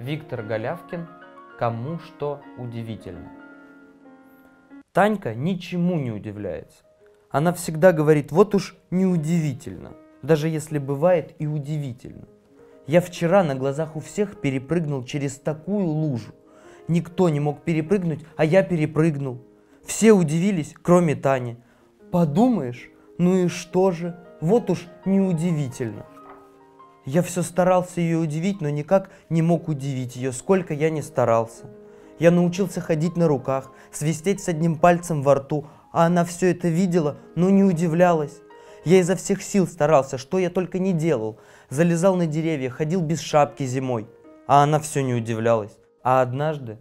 Виктор Голявкин «Кому что удивительно». Танька ничему не удивляется. Она всегда говорит, вот уж неудивительно, даже если бывает и удивительно. Я вчера на глазах у всех перепрыгнул через такую лужу. Никто не мог перепрыгнуть, а я перепрыгнул. Все удивились, кроме Тани. Подумаешь, ну и что же, вот уж неудивительно. Я все старался ее удивить, но никак не мог удивить ее, сколько я не старался. Я научился ходить на руках, свистеть с одним пальцем во рту, а она все это видела, но не удивлялась. Я изо всех сил старался, что я только не делал. Залезал на деревья, ходил без шапки зимой, а она все не удивлялась. А однажды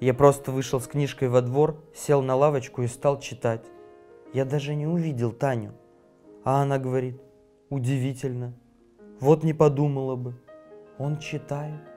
я просто вышел с книжкой во двор, сел на лавочку и стал читать. Я даже не увидел Таню. А она говорит, удивительно, вот не подумала бы, он читает.